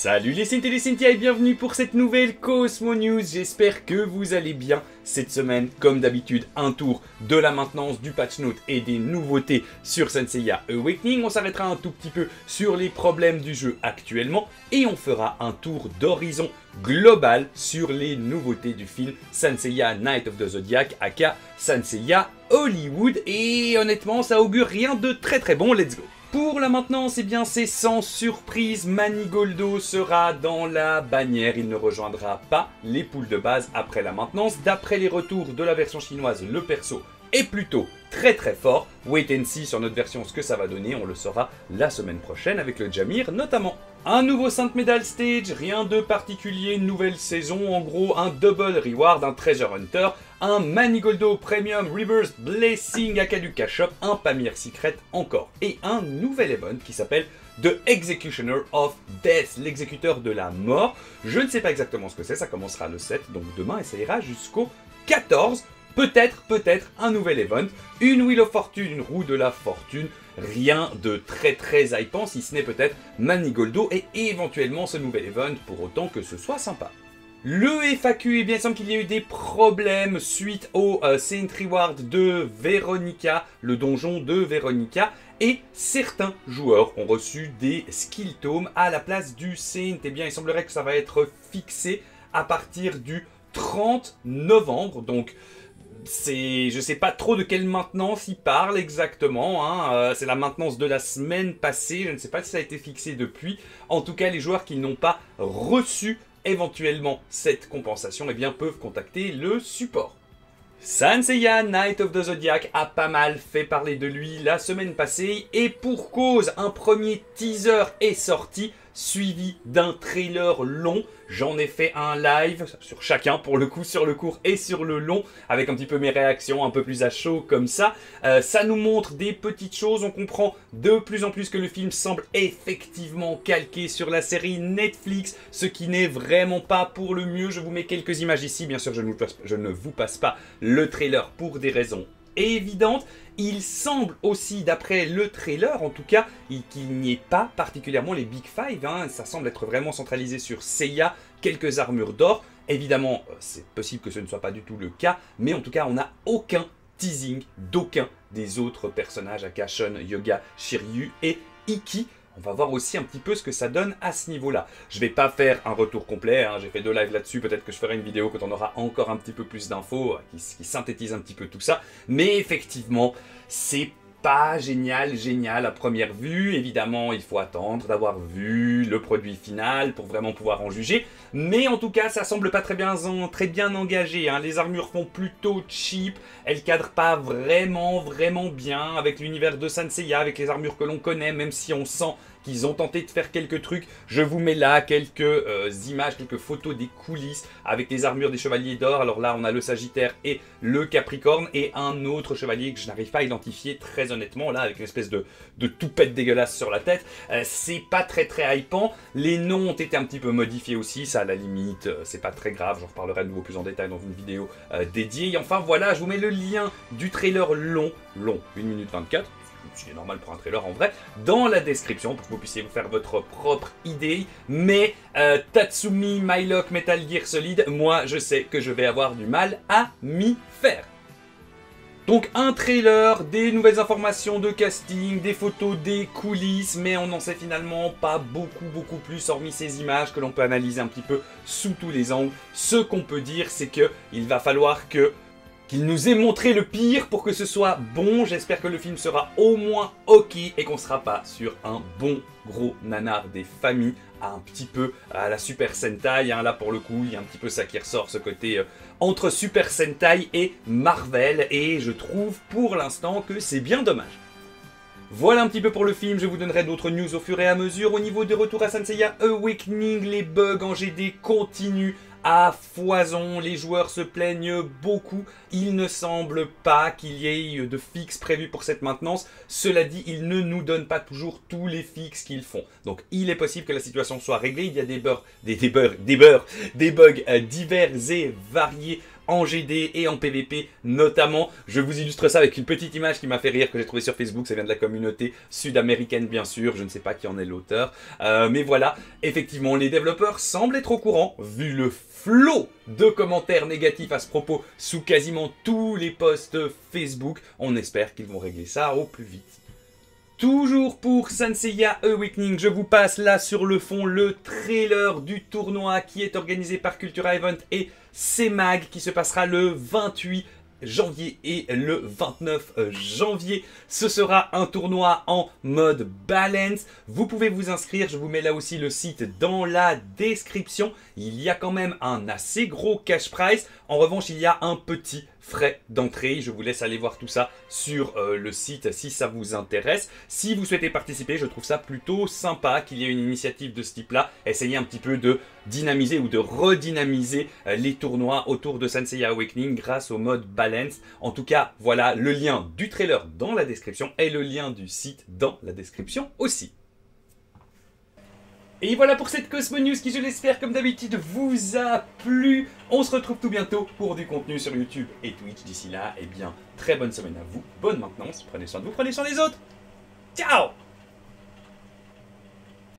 Salut les et les Cynthia et bienvenue pour cette nouvelle Cosmo News. J'espère que vous allez bien cette semaine. Comme d'habitude, un tour de la maintenance du patch note et des nouveautés sur Senseiya Awakening. On s'arrêtera un tout petit peu sur les problèmes du jeu actuellement et on fera un tour d'horizon global sur les nouveautés du film Senseiya Night of the Zodiac aka Senseiya Hollywood. Et honnêtement, ça augure rien de très très bon. Let's go pour la maintenance, eh bien c'est sans surprise, Manigoldo sera dans la bannière, il ne rejoindra pas les poules de base après la maintenance. D'après les retours de la version chinoise, le perso est plutôt très très fort. Wait and see sur notre version ce que ça va donner, on le saura la semaine prochaine avec le Jamir notamment. Un nouveau Saint Medal Stage, rien de particulier, nouvelle saison, en gros un double reward, un Treasure Hunter, un Manigoldo Premium Rebirth Blessing Akaduka Shop, un Pamir Secret encore, et un nouvel event qui s'appelle The Executioner of Death, l'exécuteur de la mort. Je ne sais pas exactement ce que c'est, ça commencera le 7, donc demain et ça ira jusqu'au 14. Peut-être, peut-être un nouvel event, une Wheel of Fortune, une roue de la fortune, rien de très très hypant si ce n'est peut-être Manigoldo et éventuellement ce nouvel event pour autant que ce soit sympa. Le FAQ, eh bien, il semble qu'il y a eu des problèmes suite au euh, Saint Reward de Veronica, le donjon de Veronica, et certains joueurs ont reçu des skill tomes à la place du Saint. Eh bien, il semblerait que ça va être fixé à partir du 30 novembre, donc c'est, je sais pas trop de quelle maintenance il parle exactement. Hein. Euh, c'est la maintenance de la semaine passée. Je ne sais pas si ça a été fixé depuis. En tout cas, les joueurs qui n'ont pas reçu éventuellement cette compensation eh bien, peuvent contacter le support. Sanseiya Night of the Zodiac a pas mal fait parler de lui la semaine passée et pour cause, un premier teaser est sorti suivi d'un trailer long. J'en ai fait un live sur chacun, pour le coup, sur le court et sur le long, avec un petit peu mes réactions un peu plus à chaud comme ça. Euh, ça nous montre des petites choses, on comprend de plus en plus que le film semble effectivement calqué sur la série Netflix, ce qui n'est vraiment pas pour le mieux. Je vous mets quelques images ici, bien sûr je ne vous passe, je ne vous passe pas le trailer pour des raisons évidentes. Il semble aussi, d'après le trailer en tout cas, qu'il n'y ait pas particulièrement les Big Five. Hein. Ça semble être vraiment centralisé sur Seiya, quelques armures d'or. Évidemment, euh, c'est possible que ce ne soit pas du tout le cas, mais en tout cas, on n'a aucun teasing d'aucun des autres personnages, Akashon, Yoga, Shiryu et Iki. On va voir aussi un petit peu ce que ça donne à ce niveau-là. Je vais pas faire un retour complet, hein. j'ai fait deux lives là-dessus, peut-être que je ferai une vidéo quand on aura encore un petit peu plus d'infos, euh, qui, qui synthétise un petit peu tout ça. Mais effectivement, c'est pas génial, génial à première vue. Évidemment, il faut attendre d'avoir vu le produit final pour vraiment pouvoir en juger. Mais en tout cas, ça semble pas très bien, engagé. Hein. Les armures font plutôt cheap. Elles cadrent pas vraiment, vraiment bien avec l'univers de Sanseiya, avec les armures que l'on connaît, même si on sent qu'ils ont tenté de faire quelques trucs. Je vous mets là quelques euh, images, quelques photos des coulisses avec les armures des chevaliers d'or. Alors là, on a le Sagittaire et le Capricorne et un autre chevalier que je n'arrive pas à identifier très honnêtement, là, avec une espèce de, de toupette dégueulasse sur la tête. Euh, c'est pas très très hypant. Les noms ont été un petit peu modifiés aussi, ça à la limite, euh, c'est pas très grave. J'en reparlerai de nouveau plus en détail dans une vidéo dédiée. Et enfin, voilà, je vous mets le lien du trailer long, long, 1 minute 24 ce est normal pour un trailer en vrai, dans la description pour que vous puissiez vous faire votre propre idée. Mais euh, Tatsumi Mylock Metal Gear Solid, moi je sais que je vais avoir du mal à m'y faire. Donc un trailer, des nouvelles informations de casting, des photos, des coulisses, mais on n'en sait finalement pas beaucoup beaucoup plus hormis ces images que l'on peut analyser un petit peu sous tous les angles. Ce qu'on peut dire c'est que il va falloir que qu'il nous ait montré le pire pour que ce soit bon. J'espère que le film sera au moins ok et qu'on sera pas sur un bon gros nanar des familles un petit peu à la Super Sentai. Hein. Là pour le coup, il y a un petit peu ça qui ressort, ce côté euh, entre Super Sentai et Marvel. Et je trouve pour l'instant que c'est bien dommage. Voilà un petit peu pour le film, je vous donnerai d'autres news au fur et à mesure. Au niveau des retours à Senseiya Awakening, les bugs en GD continuent à foison, les joueurs se plaignent beaucoup, il ne semble pas qu'il y ait de fixe prévu pour cette maintenance, cela dit, ils ne nous donnent pas toujours tous les fixes qu'ils font. Donc il est possible que la situation soit réglée, il y a des bugs, des, des, bugs, des, bugs, des bugs divers et variés en GD et en PVP notamment. Je vous illustre ça avec une petite image qui m'a fait rire que j'ai trouvé sur Facebook. Ça vient de la communauté sud-américaine bien sûr. Je ne sais pas qui en est l'auteur. Euh, mais voilà, effectivement, les développeurs semblent être au courant vu le flot de commentaires négatifs à ce propos sous quasiment tous les posts Facebook. On espère qu'ils vont régler ça au plus vite. Toujours pour Senseiya Awakening, je vous passe là sur le fond le trailer du tournoi qui est organisé par Cultura Event et CMAG qui se passera le 28 janvier et le 29 euh, janvier. Ce sera un tournoi en mode balance. Vous pouvez vous inscrire, je vous mets là aussi le site dans la description. Il y a quand même un assez gros cash prize. En revanche, il y a un petit frais d'entrée. Je vous laisse aller voir tout ça sur euh, le site si ça vous intéresse. Si vous souhaitez participer, je trouve ça plutôt sympa qu'il y ait une initiative de ce type-là. Essayez un petit peu de dynamiser ou de redynamiser euh, les tournois autour de Senseiya Awakening grâce au mode balance. En tout cas, voilà le lien du trailer dans la description et le lien du site dans la description aussi. Et voilà pour cette Cosmo News qui, je l'espère, comme d'habitude, vous a plu. On se retrouve tout bientôt pour du contenu sur YouTube et Twitch. D'ici là, eh bien, très bonne semaine à vous, bonne maintenance, prenez soin de vous, prenez soin des autres. Ciao